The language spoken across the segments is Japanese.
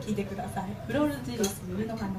聞いてください。フロールジリス上の花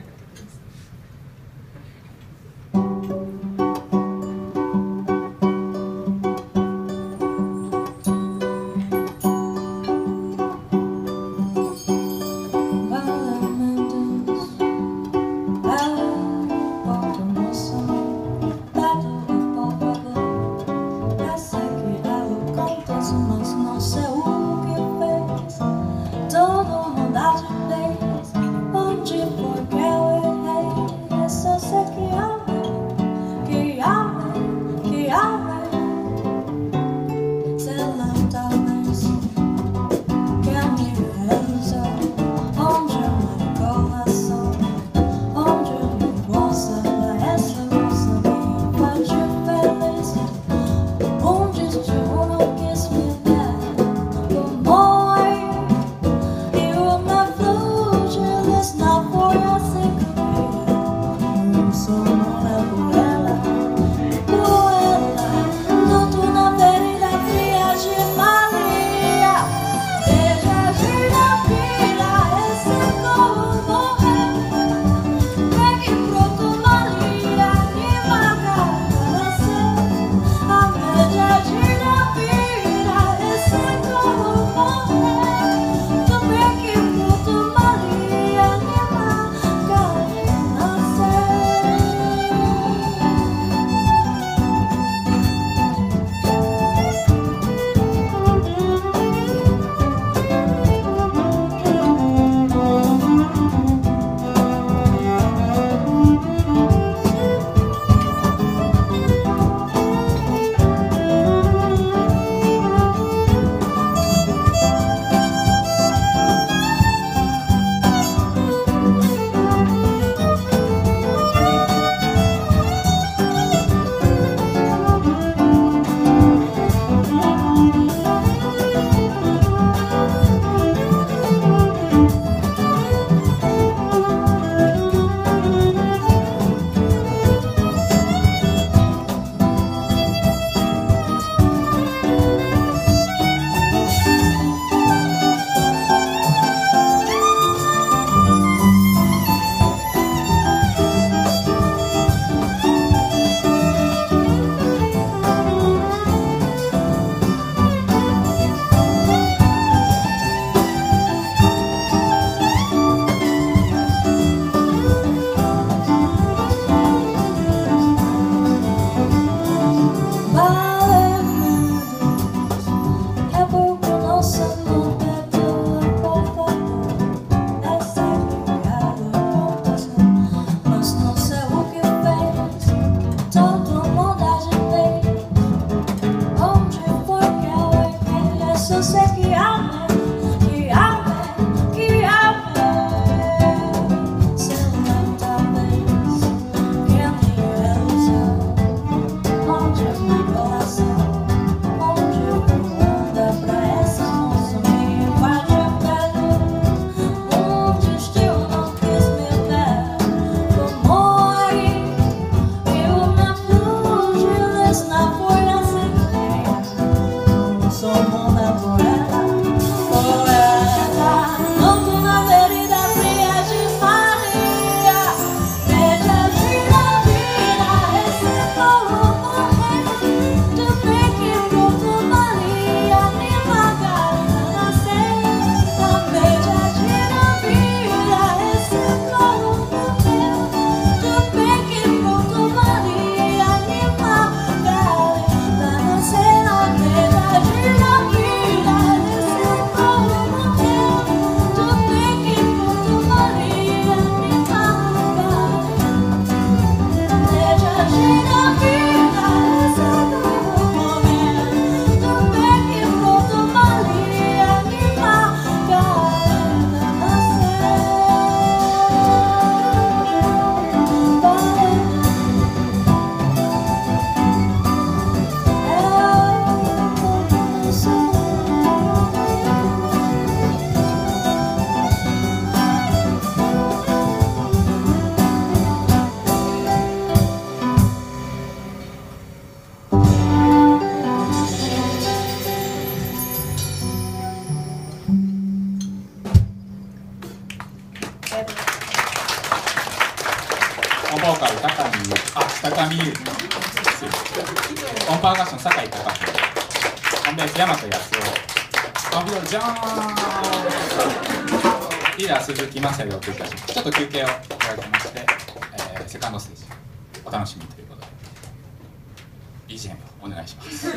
オンボ高見優あ高見優オンパーカッション酒井隆史オンベ大和康夫オンビオジャーンリーダー鈴木雅也を休憩しちょっと休憩をいただきまして、えー、セカンドステージお楽しみということで BGM お願いします